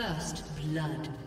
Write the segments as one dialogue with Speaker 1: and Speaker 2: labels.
Speaker 1: First blood.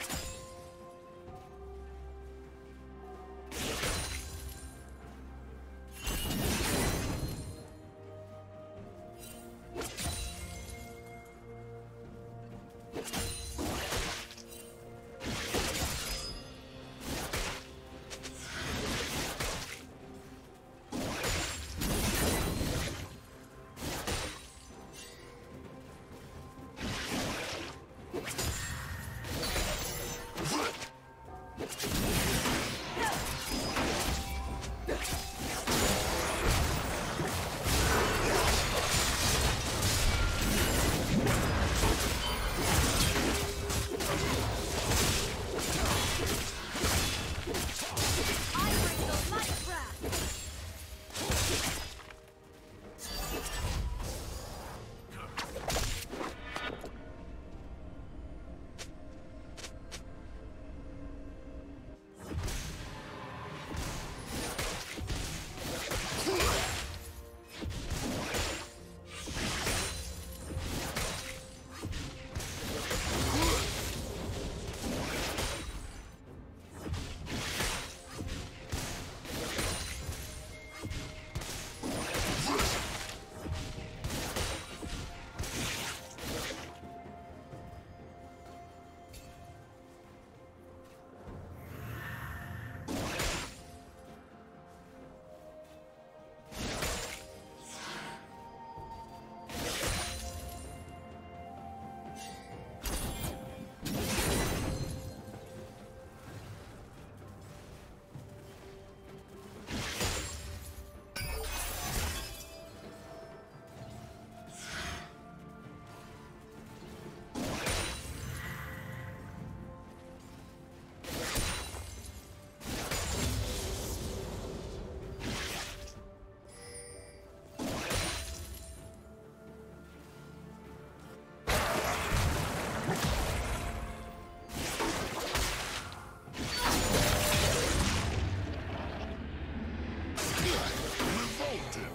Speaker 1: you. Revolted.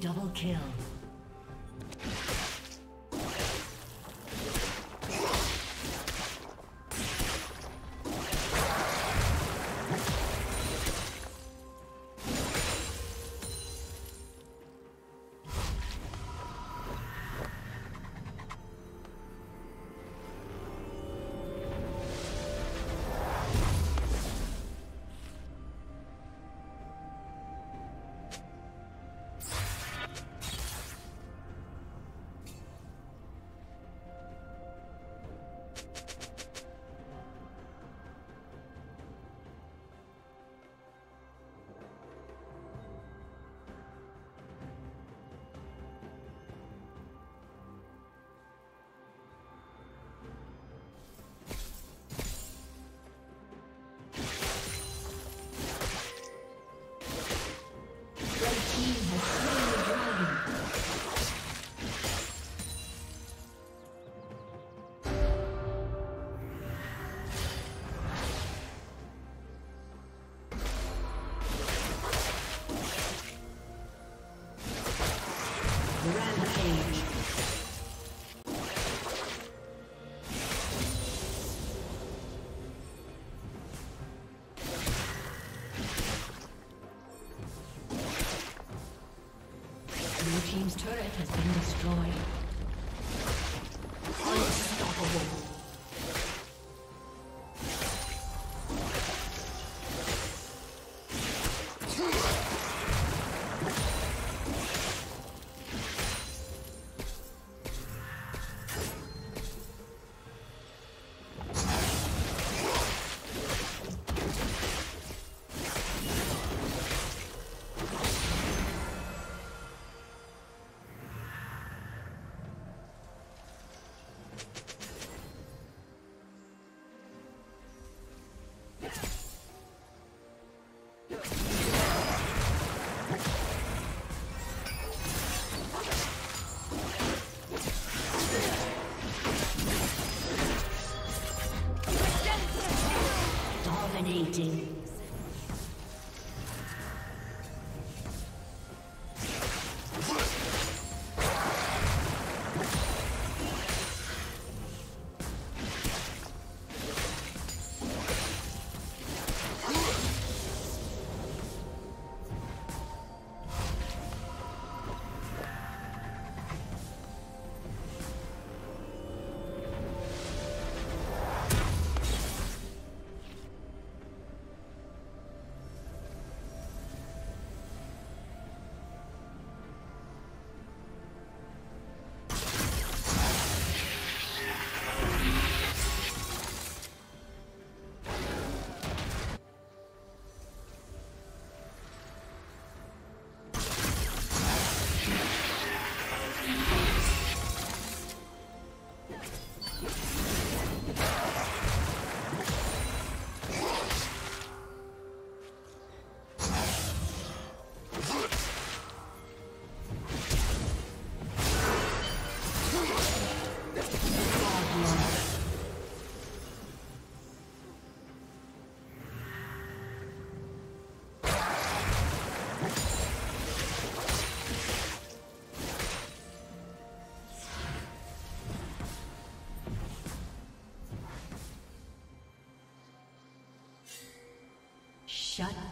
Speaker 1: Double kill.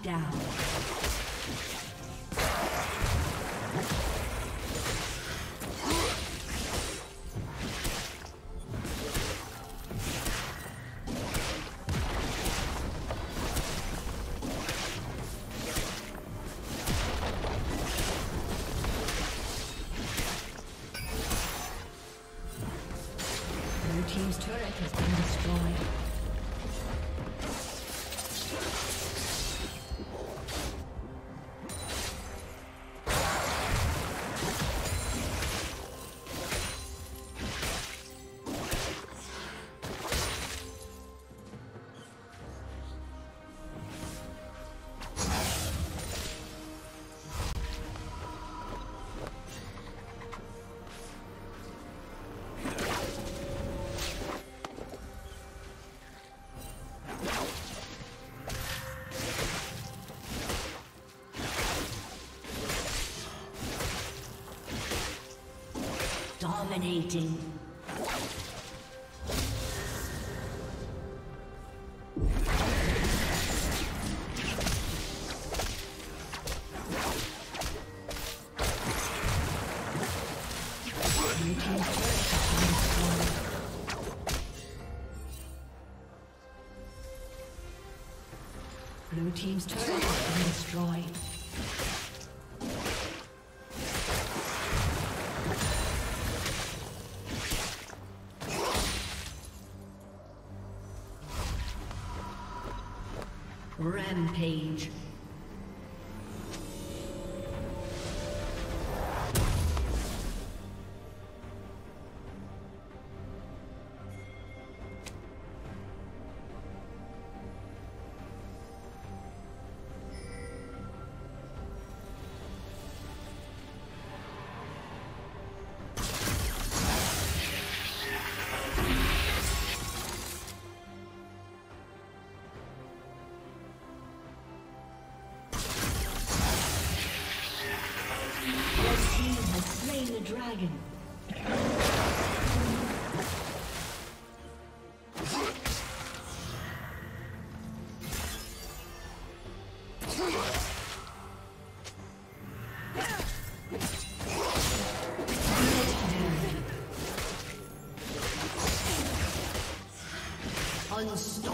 Speaker 1: down. Team's turret has been destroyed. Dominating. Unstoppable.